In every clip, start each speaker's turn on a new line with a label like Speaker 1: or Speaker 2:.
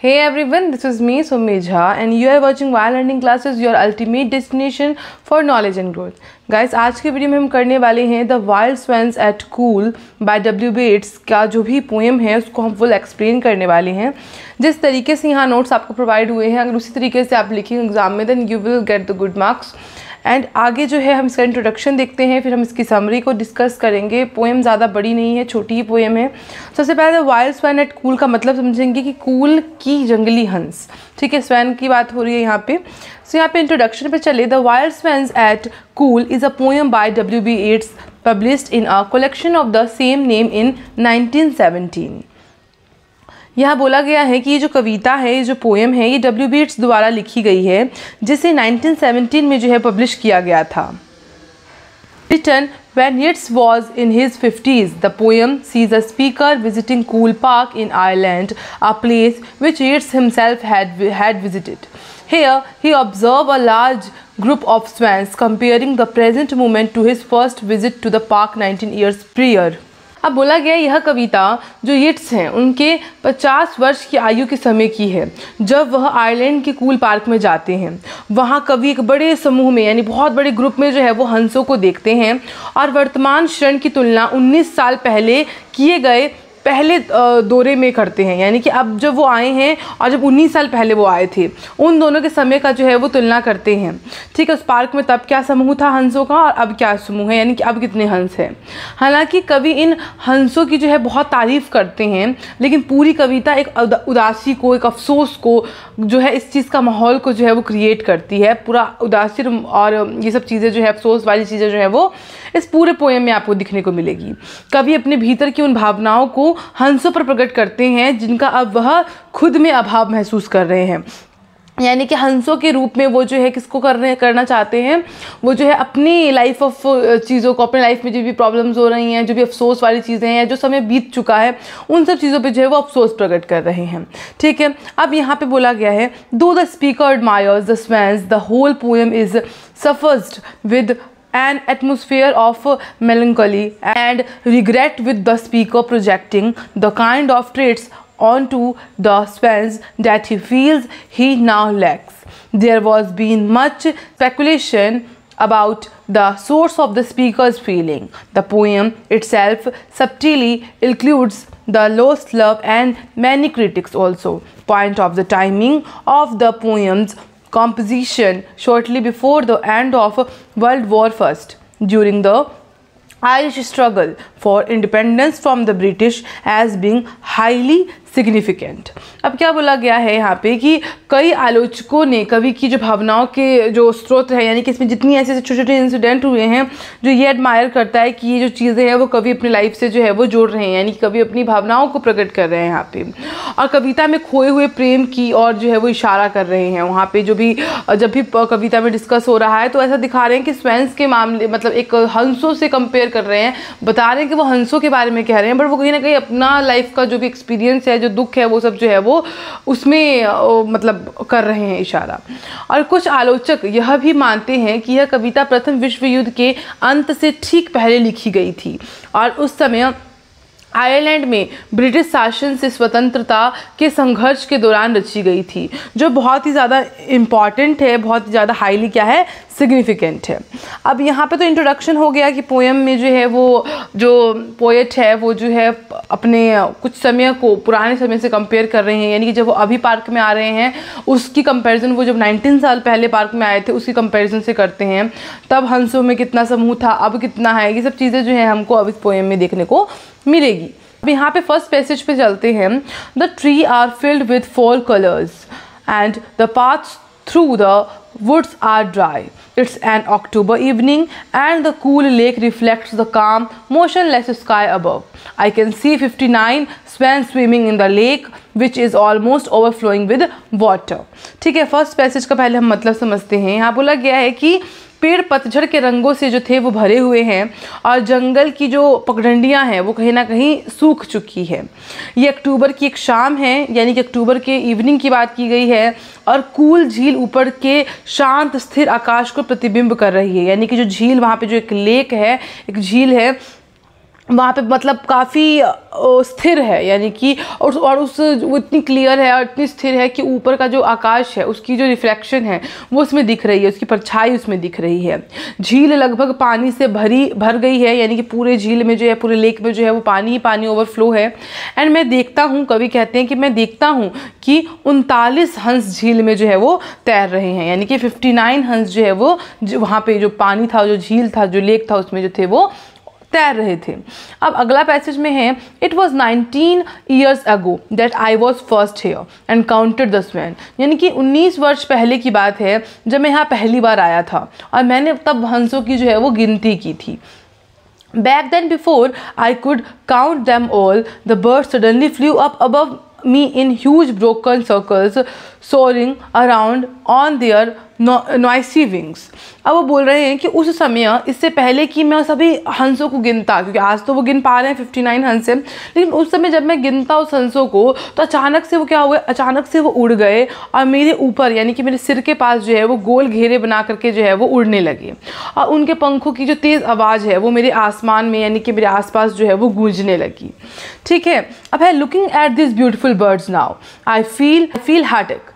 Speaker 1: Hey everyone, this is me Sumit Jha and you are watching While Learning Classes, your ultimate destination for knowledge and growth. Guys, आज के video में हम करने वाले हैं the wild swans at Coole by W B Yeats का जो भी पोएम है उसको हम फुल एक्सप्लेन करने वाले हैं। जिस तरीके से यहाँ नोट्स आपको प्रोवाइड हुए हैं अगर उसी तरीके से आप लिखेंगे एग्ज़ाम में then you will get the good marks and आगे जो है हम इसका इंट्रोडक्शन देखते हैं फिर हम इसकी समरी को डिस्कस करेंगे। पोएम ज़्यादा बड़ी नहीं है छोटी ही पोएम है। सबसे पहले वाइल्ड स्वैन एट कूल का मतलब समझेंगे कि कूल की जंगली हंस। ठीक है स्वैन की बात हो रही है यहाँ पे। सो so, यहाँ पे इंट्रोडक्शन पे चले। The wild swans at Coole is a poem by W B Yeats published in a collection of the same name in 1917 यह बोला गया है कि ये जो कविता है, ये जो पोएम है, ये डब्ल्यू बीट्स द्वारा लिखी गई है, जिसे 1917 में जो है पब्लिश किया गया था। Written when Yeats was in his fifties the poem sees a speaker visiting Coole Park in Ireland a place which Yeats himself had visited here he observe a large group of swans comparing the present moment to his first visit to the park nineteen years prior अब बोला गया यह कविता जो Yeats हैं, उनके 50 वर्ष की आयु के समय की है, जब वह आयरलैंड के कूल पार्क में जाते हैं। वहाँ कवि एक बड़े समूह में, यानी बहुत बड़े ग्रुप में जो है, वो हंसों को देखते हैं और वर्तमान क्षण की तुलना 19 साल पहले किए गए पहले दौरे में करते हैं। यानी कि अब जब वो आए हैं और जब 19 साल पहले वो आए थे, उन दोनों के समय का जो है वो तुलना करते हैं। ठीक है, उस पार्क में तब क्या समूह था हंसों का और अब क्या समूह है? यानी कि अब कितने हंस हैं? हालाँकि कवि इन हंसों की जो है बहुत तारीफ़ करते हैं, लेकिन पूरी कविता एक उदासी को, एक अफसोस को, जो है इस चीज़ का माहौल को जो है वो क्रिएट करती है। पूरा उदासी और ये सब चीज़ें जो है, अफसोस वाली चीज़ें जो है वो इस पूरे पोएम में आपको दिखने को मिलेगी। कवि अपने भीतर की उन भावनाओं को हंसों पर प्रकट करते हैं, जिनका अब वह खुद में अभाव महसूस कर रहे हैं। यानी कि हंसों के रूप में वो जो है किसको करने करना चाहते हैं, वो जो है अपनी लाइफ ऑफ़ चीज़ों को, अपने लाइफ में जो भी प्रॉब्लम्स हो रही हैं, जो भी अफसोस वाली चीज़ें हैं, जो समय बीत चुका है, उन सब चीज़ों पे जो है वो अफसोस प्रकट कर रहे हैं। ठीक है, अब यहाँ पे बोला गया है though the speaker admires the swans the whole poem is suffused with an atmosphere of melancholy and regret with the speaker projecting the kind of traits onto the swans that he feels he now lacks. There was been much speculation about the source of the speaker's feeling. The poem itself subtly includes the lost love and many critics also point of the timing of the poem's composition shortly before the end of World War I during the Irish struggle for independence from the British as being highly significant अब क्या बोला गया है यहाँ पे कि कई आलोचकों ने कवि की जो भावनाओं के जो स्रोत है, यानी कि इसमें जितनी ऐसे ऐसे छोटे छोटे इंसिडेंट हुए हैं, जो ये एडमायर करता है कि ये जो चीज़ें हैं, वो कवि अपनी लाइफ से जो है वो जोड़ रहे हैं, यानी कि कवि अपनी भावनाओं को प्रकट कर रहे हैं यहाँ पे। और कविता में खोए हुए प्रेम की और जो है वो इशारा कर रहे हैं। वहाँ पे जो भी, जब भी कविता में डिस्कस हो रहा है तो ऐसा दिखा रहे हैं कि स्वेंस के मामले मतलब एक हंसों से कंपेयर कर रहे हैं, बता रहे हैं कि वो हंसों के बारे में कह रहे हैं बट वो कहीं ना कहीं अपना लाइफ का जो भी एक्सपीरियंस है, जो दुख है, वो सब जो है, वो उसमें मतलब कर रहे हैं इशारा। और कुछ आलोचक यह भी मानते हैं कि यह कविता प्रथम विश्व युद्ध के अंत से ठीक पहले लिखी गई थी। और उस समय आयरलैंड में ब्रिटिश शासन से स्वतंत्रता के संघर्ष के दौरान रची गई थी, जो बहुत ही ज़्यादा इंपॉर्टेंट है, बहुत ही ज़्यादा हाईली क्या है सिग्निफिकेंट है। अब यहाँ पे तो इंट्रोडक्शन हो गया कि पोएम में जो है वो, जो पोएट है, वो जो है अपने कुछ समय को, पुराने समय से कंपेयर कर रहे हैं। यानी कि जब वो अभी पार्क में आ रहे हैं, उसकी कंपैरिजन वो जब 19 साल पहले पार्क में आए थे, उसकी कंपैरिजन से करते हैं। तब हंसों में कितना समूह था, अब कितना है, ये सब चीज़ें जो है हमको अब इस पोएम में देखने को मिलेगी। अब यहाँ पे फ़र्स्ट पैसेज पे चलते हैं। The tree are filled with four colours and the path through the woods are dry. It's an October evening and the cool lake reflects the calm, motionless sky above. I can see 59 swans swimming in the lake which is almost overflowing with water. ठीक है first passage का पहले हम मतलब समझते हैं यहाँ बोला गया है कि पेड़ पतझड़ के रंगों से जो थे वो भरे हुए हैं और जंगल की जो पगडंडियाँ हैं वो कहीं ना कहीं सूख चुकी है। ये अक्टूबर की एक शाम है, यानी कि अक्टूबर के इवनिंग की बात की गई है और कूल झील ऊपर के शांत स्थिर आकाश को प्रतिबिंब कर रही है। यानी कि जो झील वहाँ पे जो एक लेक है, एक झील है वहाँ पे मतलब काफ़ी स्थिर है, यानी कि और और उस, वो इतनी क्लियर है और इतनी स्थिर है कि ऊपर का जो आकाश है, उसकी जो रिफ्लेक्शन है, वो उसमें दिख रही है, उसकी परछाई उसमें दिख रही है। झील लगभग पानी से भरी, भर गई है, यानी कि पूरे झील में जो है, पूरे लेक में जो है, वो पानी ही पानी ओवरफ्लो है। एंड मैं देखता हूँ कभी कहते हैं कि मैं देखता हूँ कि उनतालीस हंस झील में जो है, वो तैर रहे हैं। यानी कि फिफ्टी हंस जो है, वो वहाँ पर जो पानी था, जो झील था, जो लेक था, उसमें जो थे, वो तैर रहे थे। अब अगला पैसेज में है it was nineteen years ago that I was first here and counted the swan यानी कि 19 वर्ष पहले की बात है, जब मैं यहाँ पहली बार आया था और मैंने तब हंसों की जो है वो गिनती की थी। Back then before I could count them all the bird suddenly flew up above me in huge broken circles soaring around on their noisy wings अब वो बोल रहे हैं कि उस समय, इससे पहले कि मैं सभी हंसों को गिनता, क्योंकि आज तो वो गिन पा रहे हैं फिफ्टी नाइन हंस लेकिन उस समय जब मैं गिनता उस हंसों को तो अचानक से वो क्या हुआ अचानक से वो उड़ गए और मेरे ऊपर, यानी कि मेरे सिर के पास जो है वो गोल घेरे बना करके जो है वो उड़ने लगे। और उनके पंखों की जो तेज़ आवाज़ है, वो मेरे आसमान में, यानी कि मेरे आसपास जो है वो गूंजने लगी। ठीक है? अब है looking at this beautiful birds now I feel feel heartache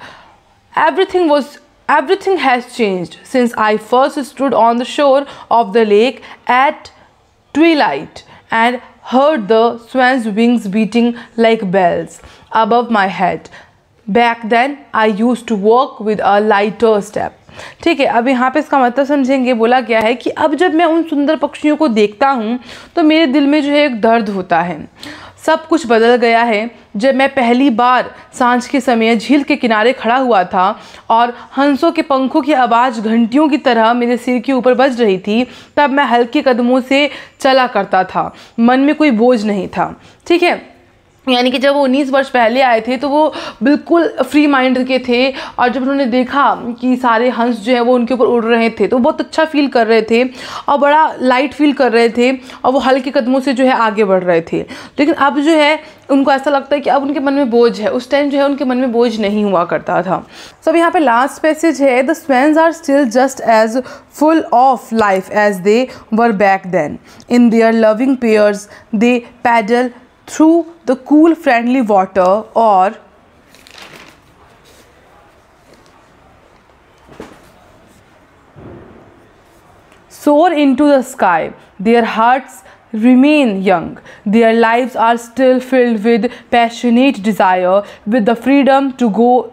Speaker 1: everything was Everything has changed since I first stood on the shore of the lake at twilight and heard the swan's wings beating like bells above my head. Back then, I used to walk with a lighter step. ठीक है अब यहाँ पे इसका मतलब समझेंगे बोला गया है कि अब जब मैं उन सुंदर पक्षियों को देखता हूँ तो मेरे दिल में जो है एक दर्द होता है सब कुछ बदल गया है। जब मैं पहली बार साँझ के समय झील के किनारे खड़ा हुआ था और हंसों के पंखों की आवाज़ घंटियों की तरह मेरे सिर के ऊपर बज रही थी, तब मैं हल्के कदमों से चला करता था। मन में कोई बोझ नहीं था। ठीक है? यानी कि जब वो उन्नीस वर्ष पहले आए थे तो वो बिल्कुल फ्री माइंड के थे। और जब उन्होंने देखा कि सारे हंस जो है, वो उनके ऊपर उड़ रहे थे तो बहुत अच्छा फील कर रहे थे और बड़ा लाइट फील कर रहे थे और वो हल्के कदमों से जो है आगे बढ़ रहे थे। लेकिन अब जो है, उनको ऐसा लगता है कि अब उनके मन में बोझ है। उस टाइम जो है, उनके मन में बोझ नहीं हुआ करता था। सब यहाँ पे लास्ट पैसेज है the swans are still just as full of life as they were back then in their loving pairs they paddle through the cool friendly water or soar into the sky. Their hearts remain young. Their lives are still filled with passionate desire, with the freedom to go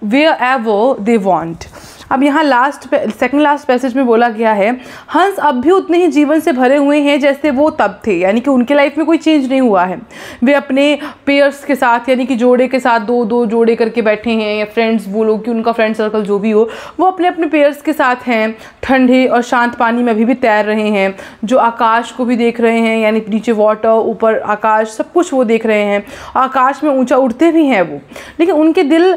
Speaker 1: wherever they want. अब यहाँ last second last passage में बोला गया है, हंस अब भी उतने ही जीवन से भरे हुए हैं जैसे वो तब थे, यानी कि उनके लाइफ में कोई चेंज नहीं हुआ है। वे अपने पेयर्स के साथ, यानी कि जोड़े के साथ, दो दो जोड़े करके बैठे हैं, या फ्रेंड्स बोलो कि उनका फ्रेंड सर्कल जो भी हो, वो अपने अपने पेयर्स के साथ हैं, ठंडे और शांत पानी में अभी भी तैर रहे हैं, जो आकाश को भी देख रहे हैं, यानी नीचे वाटर ऊपर आकाश, सब कुछ वो देख रहे हैं, आकाश में ऊँचा उड़ते भी हैं वो। लेकिन उनके दिल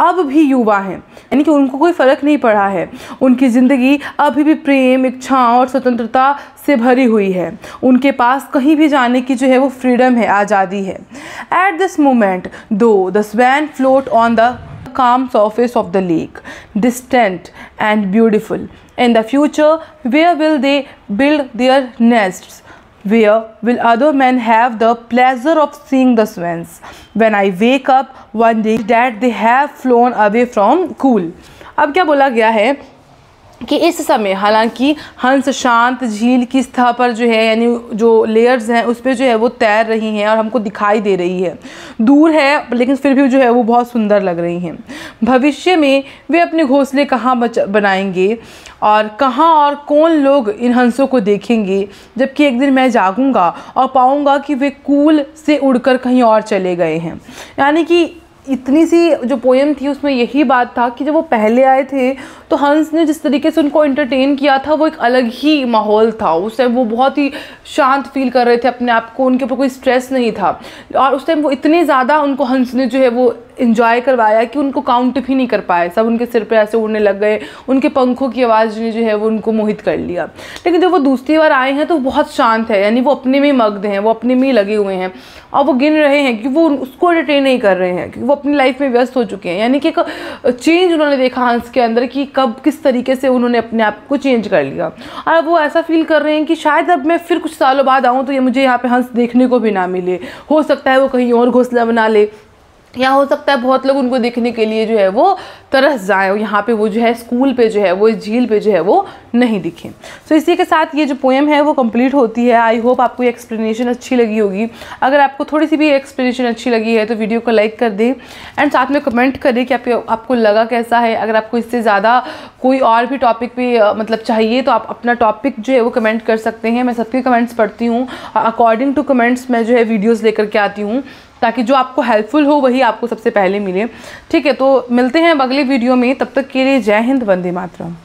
Speaker 1: अब भी युवा हैं यानी कि उनको कोई फ़र्क नहीं पड़ा है उनकी ज़िंदगी अभी भी प्रेम इच्छाओं और स्वतंत्रता से भरी हुई है उनके पास कहीं भी जाने की जो है वो फ्रीडम है आज़ादी है at this moment though the swan float on the calm surface of the lake, distant and beautiful. In the future, where will they build their nests? Where will other men have the pleasure of seeing the swans? When I wake up one day that they have flown away from cool. अब क्या बोला गया है कि इस समय, हालाँकि हंस शांत झील की सतह पर जो है, यानी जो लेयर्स हैं, उस पर जो है वो तैर रही हैं और हमको दिखाई दे रही है। दूर है, लेकिन फिर भी जो है वो बहुत सुंदर लग रही हैं। भविष्य में वे अपने घोंसले कहाँ बनाएँगे और कहाँ और कौन लोग इन हंसों को देखेंगे? जबकि एक दिन मैं जागूँगा और पाऊँगा कि वे कूल से उड़कर कहीं और चले गए हैं। यानी कि इतनी सी जो पोएम थी, उसमें यही बात था कि जब वो पहले आए थे तो हंस ने जिस तरीके से उनको एंटरटेन किया था, वो एक अलग ही माहौल था। उस टाइम वो बहुत ही शांत फील कर रहे थे अपने आप को, उनके ऊपर कोई स्ट्रेस नहीं था। और उस टाइम वो इतने ज़्यादा उनको हंस ने जो है वो इंजॉय करवाया कि उनको काउंट भी नहीं कर पाए। सब उनके सिर पे ऐसे उड़ने लग गए, उनके पंखों की आवाज़ ने जो है वो उनको मोहित कर लिया। लेकिन जब वो दूसरी बार आए हैं तो बहुत शांत है, यानी वो अपने में मग्ध हैं, वो अपने में ही लगे हुए हैं और वो गिन रहे हैं कि वो उसको एंटरटेन नहीं कर रहे हैं कि वो अपनी लाइफ में व्यस्त हो चुके हैं। यानी कि एक चेंज उन्होंने देखा हंस के अंदर कि कब, किस तरीके से उन्होंने अपने आप को चेंज कर लिया। और वो ऐसा फील कर रहे हैं कि शायद अब मैं फिर कुछ सालों बाद आऊँ तो ये मुझे यहाँ पे हंस देखने को भी ना मिले। हो सकता है वो कहीं और घोंसला बना ले। या हो सकता है बहुत लोग उनको देखने के लिए जो है वो तरस जाए यहाँ पे वो जो है स्कूल पे जो है वो इस झील पे जो है वो नहीं दिखे। सो so, इसी के साथ ये जो पोएम है वो कंप्लीट होती है। आई होप आपको ये एक्सप्लेनेशन अच्छी लगी होगी। अगर आपको थोड़ी सी भी एक्सप्लेनेशन अच्छी लगी है तो वीडियो को लाइक कर दें एंड साथ में कमेंट करें कि आपको आपको लगा कैसा है। अगर आपको इससे ज़्यादा कोई और भी टॉपिक पे मतलब चाहिए तो आप अपना टॉपिक जो है वो कमेंट कर सकते हैं। मैं सबके कमेंट्स पढ़ती हूँ। अकॉर्डिंग टू कमेंट्स मैं जो है वीडियोज़ लेकर के आती हूँ। ताकि जो आपको हेल्पफुल हो, वही आपको सबसे पहले मिले। ठीक है तो मिलते हैं अब अगले वीडियो में। तब तक के लिए जय हिंद, वंदे मातरम।